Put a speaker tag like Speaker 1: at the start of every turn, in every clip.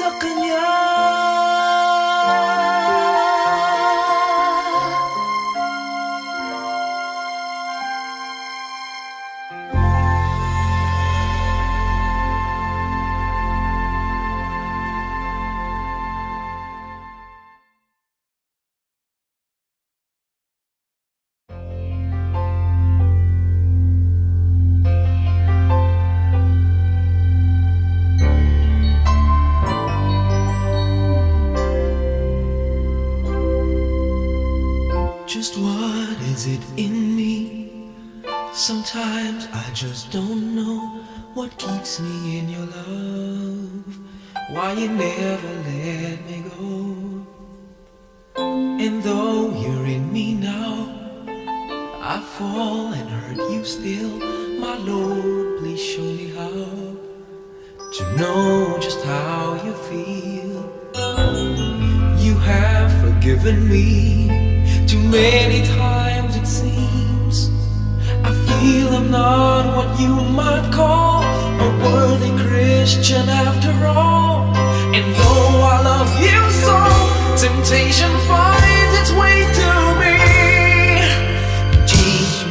Speaker 1: sa Kanya. Just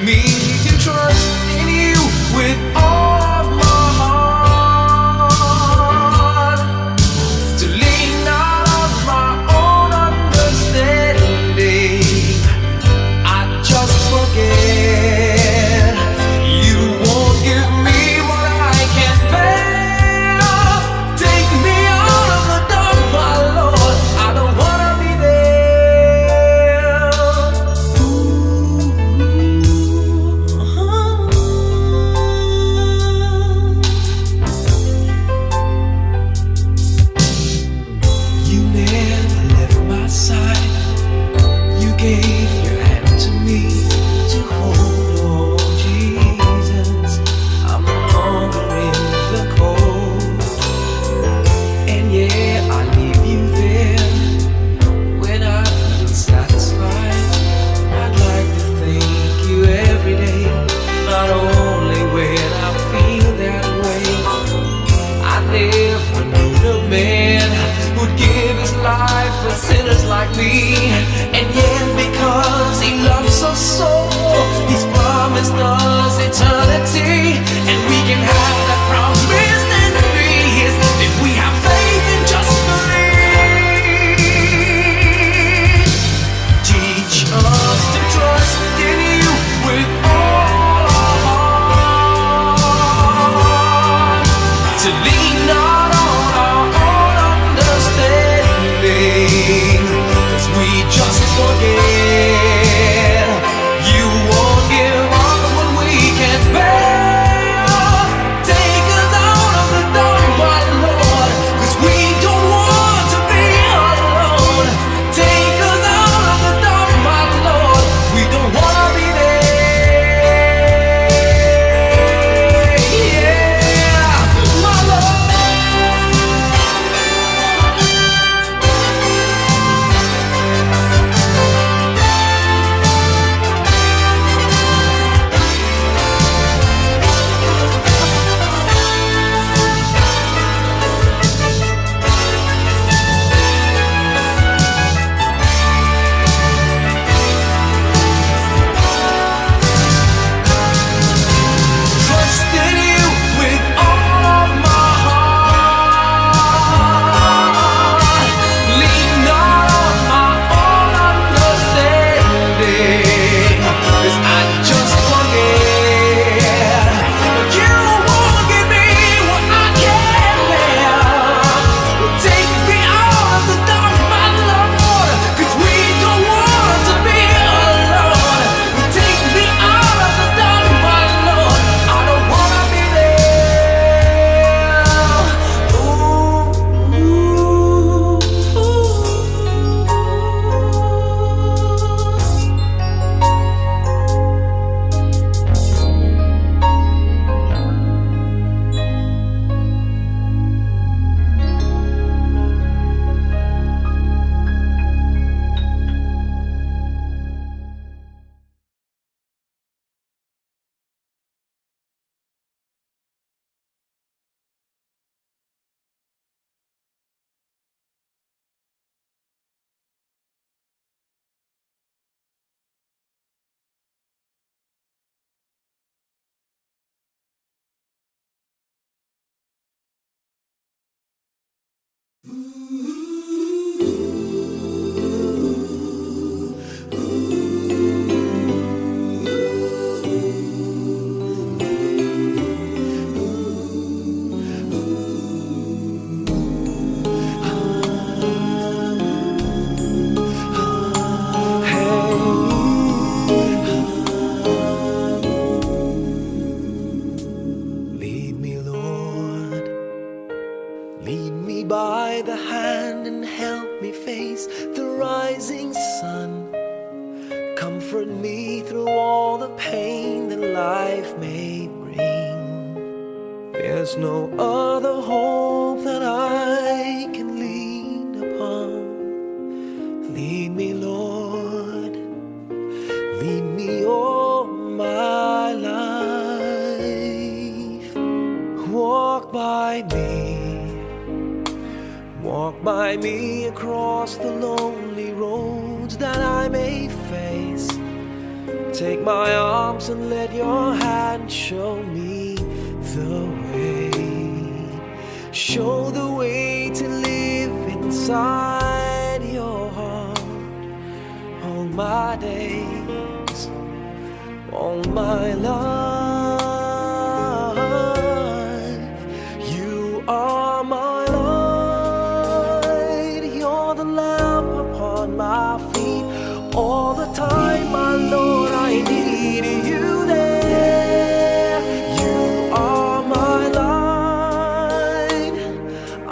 Speaker 1: Me to trust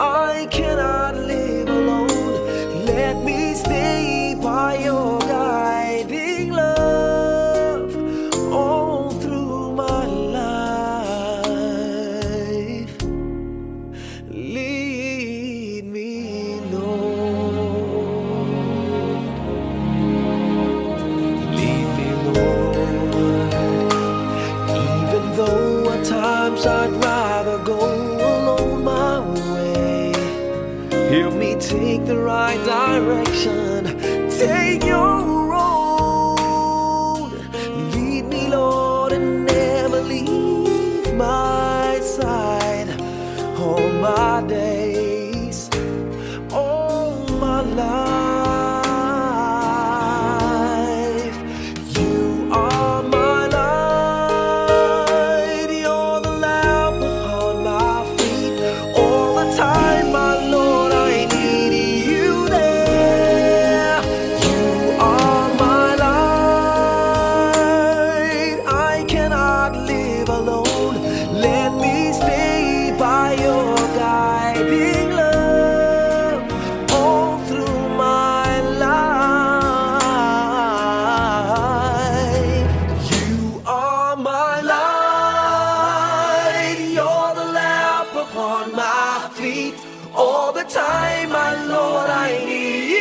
Speaker 1: I cannot live alone. Let me stay. the time, my Lord, I need.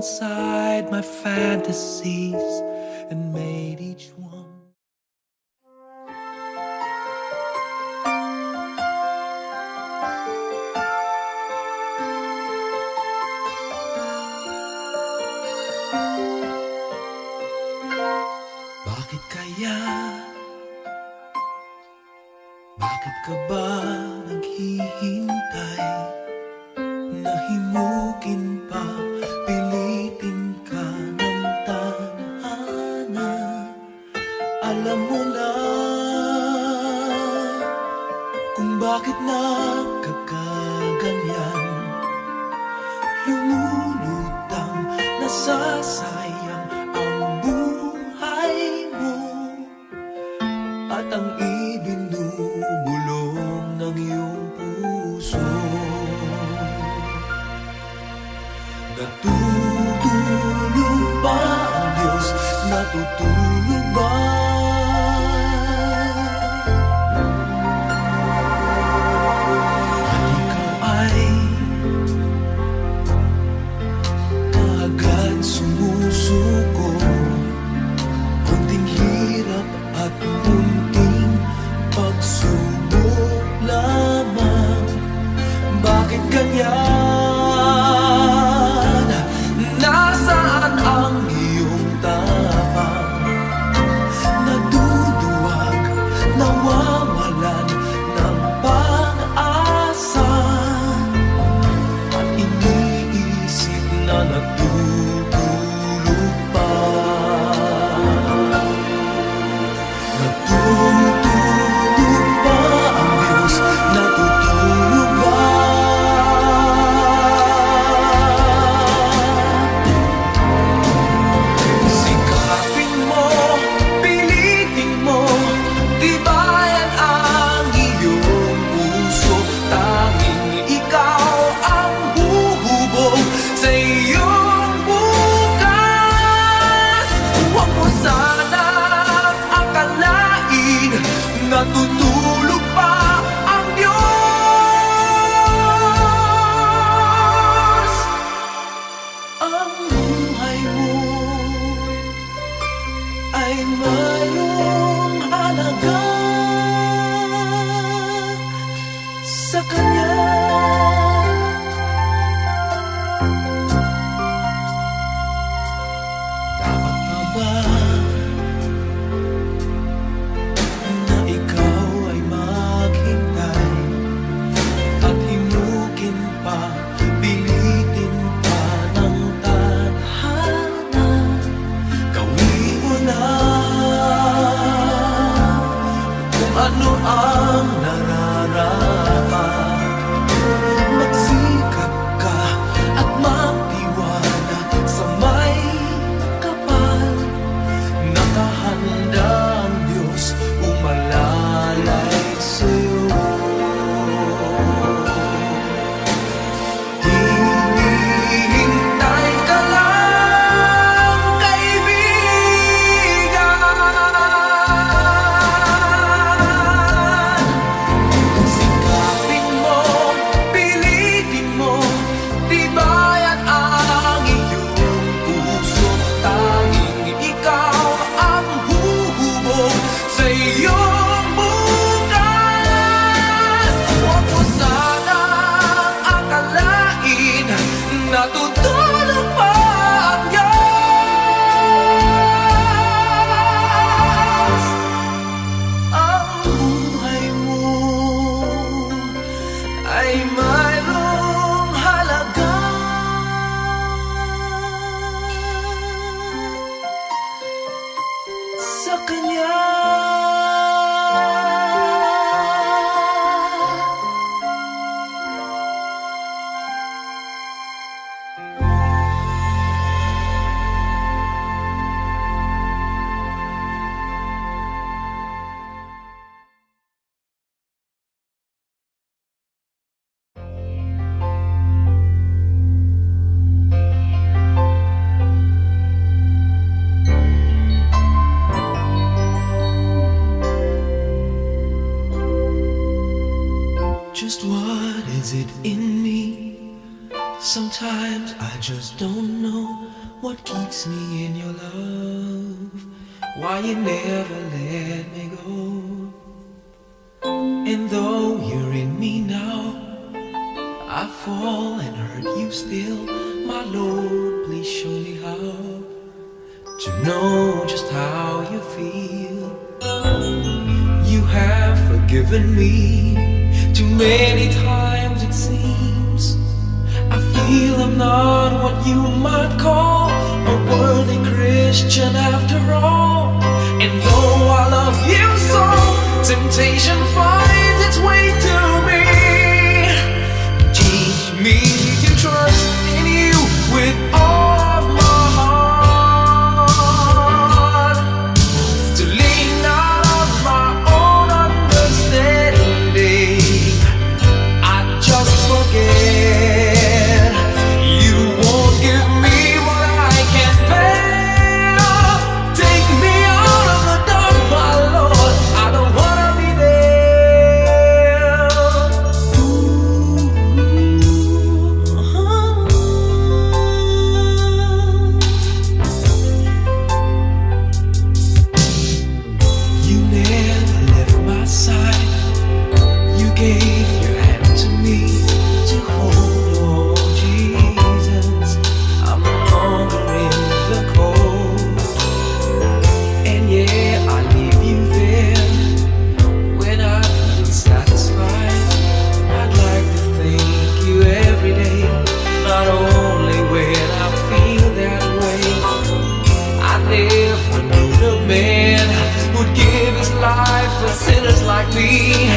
Speaker 1: Inside my fantasies sa Kanya. not what you might call a worthy Christian after all. And though I love you so, temptation falls. be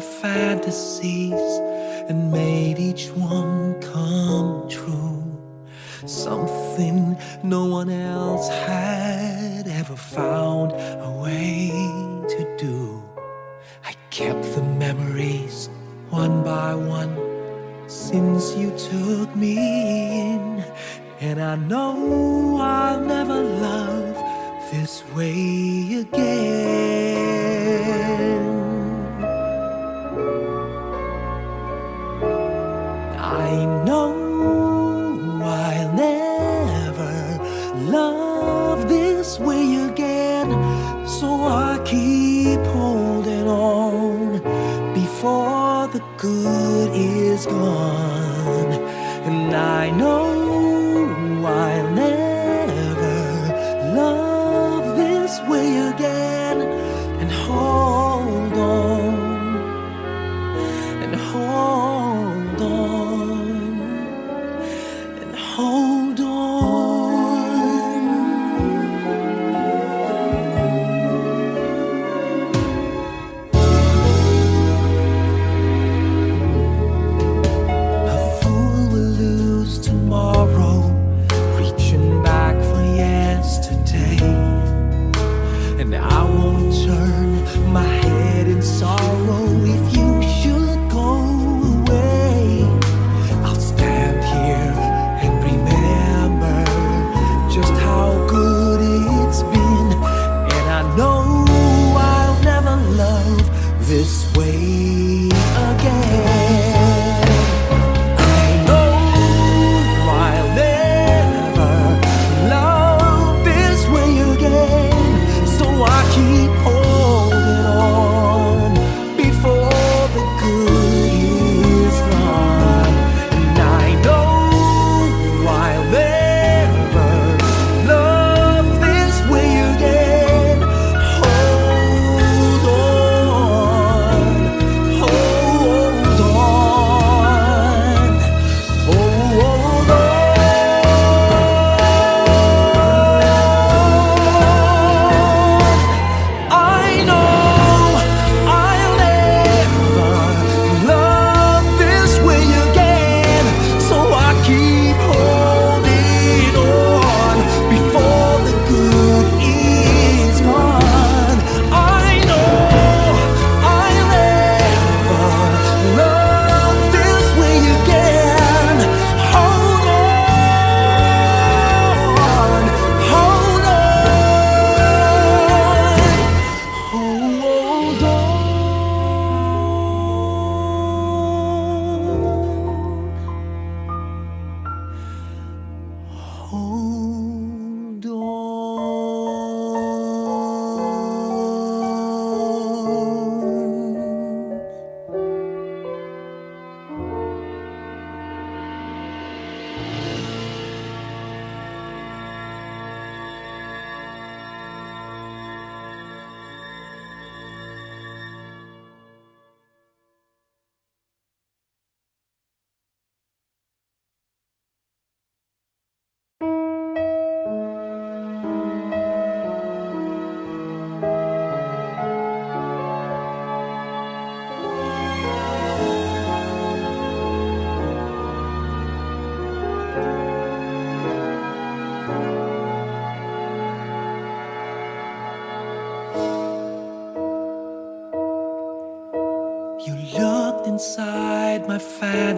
Speaker 1: my fantasies and made each one come true. Something no one else had. And I know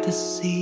Speaker 1: fantasies